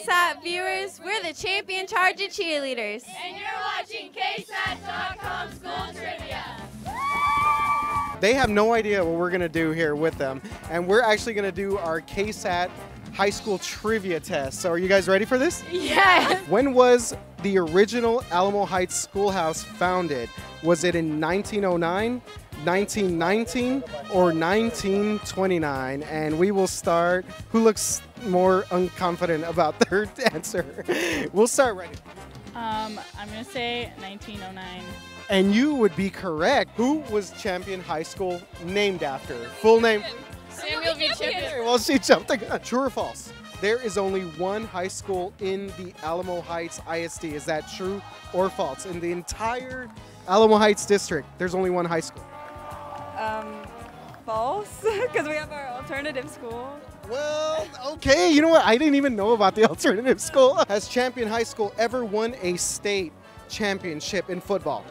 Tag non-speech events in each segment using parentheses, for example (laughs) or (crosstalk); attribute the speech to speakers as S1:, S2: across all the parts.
S1: KSAT viewers. We're the champion Charger cheerleaders.
S2: And you're watching KSAT.com School Trivia.
S3: They have no idea what we're going to do here with them. And we're actually going to do our KSAT high school trivia test. So are you guys ready for this?
S1: Yes.
S3: When was the original Alamo Heights Schoolhouse founded? Was it in 1909, 1919, or 1929? And we will start. Who looks more unconfident about (laughs) their answer? we'll start right.
S4: Um, I'm gonna say 1909.
S3: And you would be correct. Who was Champion High School named after? Full name.
S4: Samuel V. Champion.
S3: Well, she jumped the gun. True or false? There is only one high school in the Alamo Heights ISD. Is that true or false? In the entire Alamo Heights district, there's only one high school.
S5: Um, false, (laughs) because we have our alternative school.
S3: Well, okay. You know what? I didn't even know about the (laughs) alternative school. Has Champion High School ever won a state championship in football?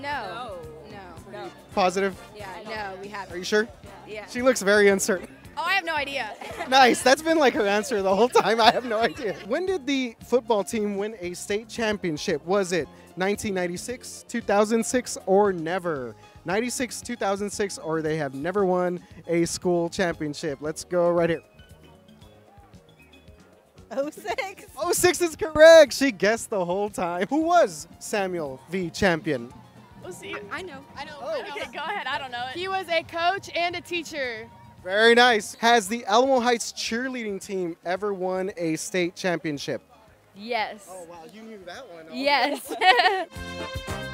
S1: No. No. no.
S3: Positive?
S1: Yeah, no, we haven't.
S3: you sure?
S1: Yeah.
S3: She looks very uncertain.
S1: Oh, I have no idea. (laughs)
S3: Nice. That's been like her answer the whole time. I have no idea. When did the football team win a state championship? Was it 1996, 2006, or never? 96, 2006, or they have never won a school championship. Let's go right here.
S5: Oh six.
S3: Oh, six is correct. She guessed the whole time. Who was Samuel V. Champion?
S4: We'll see.
S1: I know.
S4: I know.
S3: Oh.
S4: Okay, go ahead. I don't know it.
S6: He was a coach and a teacher.
S3: Very nice. Has the Alamo Heights cheerleading team ever won a state championship?
S1: Yes.
S3: Oh, wow, you knew that one.
S1: Yes. (laughs)